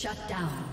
Shut down.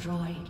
Destroyed.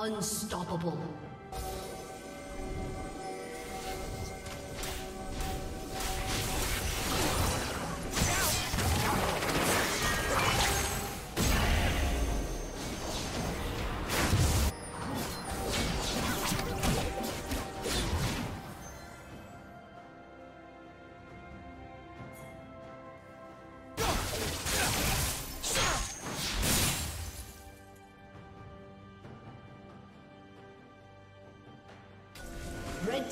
Unstoppable.